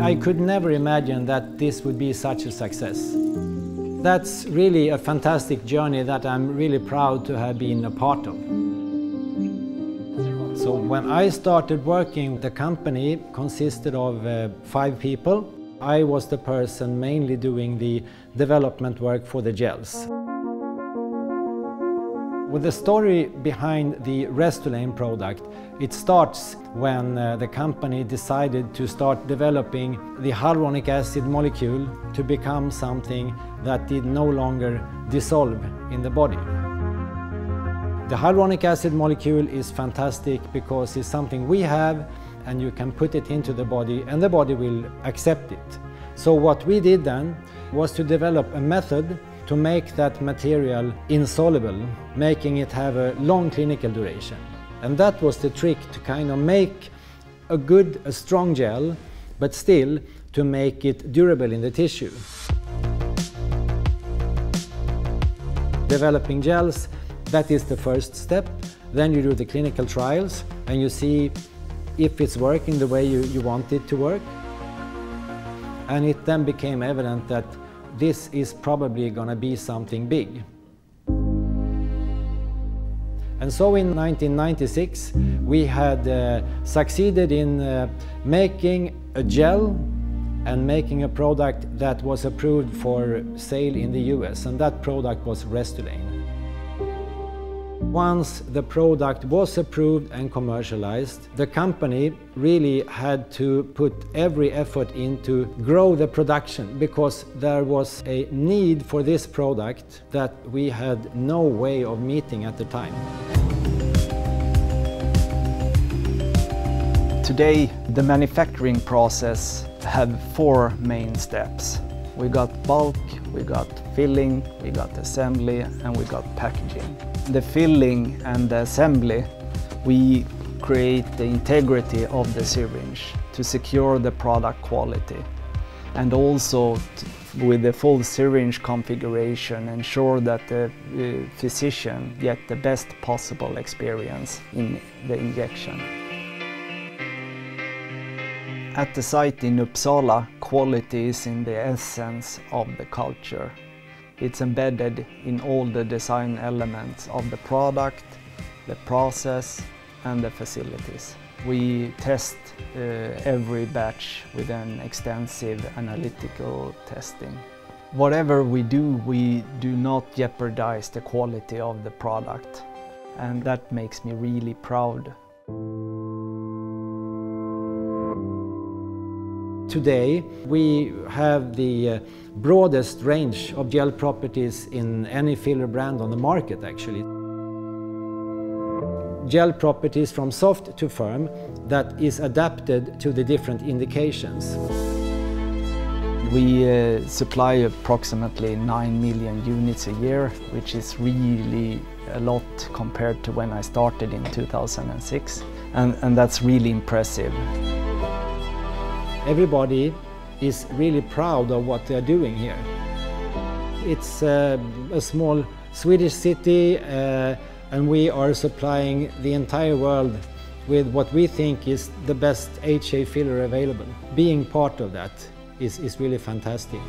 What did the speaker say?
I could never imagine that this would be such a success. That's really a fantastic journey that I'm really proud to have been a part of. So when I started working, the company consisted of uh, five people. I was the person mainly doing the development work for the gels. With the story behind the Restylane product, it starts when uh, the company decided to start developing the hyaluronic acid molecule to become something that did no longer dissolve in the body. The hyaluronic acid molecule is fantastic because it's something we have and you can put it into the body and the body will accept it. So what we did then was to develop a method to make that material insoluble, making it have a long clinical duration. And that was the trick to kind of make a good, a strong gel, but still to make it durable in the tissue. Developing gels, that is the first step. Then you do the clinical trials and you see if it's working the way you, you want it to work. And it then became evident that this is probably going to be something big. And so in 1996 we had uh, succeeded in uh, making a gel and making a product that was approved for sale in the US and that product was Restylane. Once the product was approved and commercialized, the company really had to put every effort into grow the production because there was a need for this product that we had no way of meeting at the time. Today, the manufacturing process have four main steps. We got bulk, we got filling, we got assembly, and we got packaging. The filling and the assembly, we create the integrity of the syringe to secure the product quality. And also with the full syringe configuration, ensure that the uh, physician get the best possible experience in the injection. At the site in Uppsala, quality is in the essence of the culture. It's embedded in all the design elements of the product, the process and the facilities. We test uh, every batch with an extensive analytical testing. Whatever we do, we do not jeopardize the quality of the product and that makes me really proud. Today we have the uh, broadest range of gel properties in any filler brand on the market actually. Gel properties from soft to firm that is adapted to the different indications. We uh, supply approximately 9 million units a year, which is really a lot compared to when I started in 2006. And, and that's really impressive. Everybody is really proud of what they're doing here. It's uh, a small Swedish city uh, and we are supplying the entire world with what we think is the best HA filler available. Being part of that is, is really fantastic.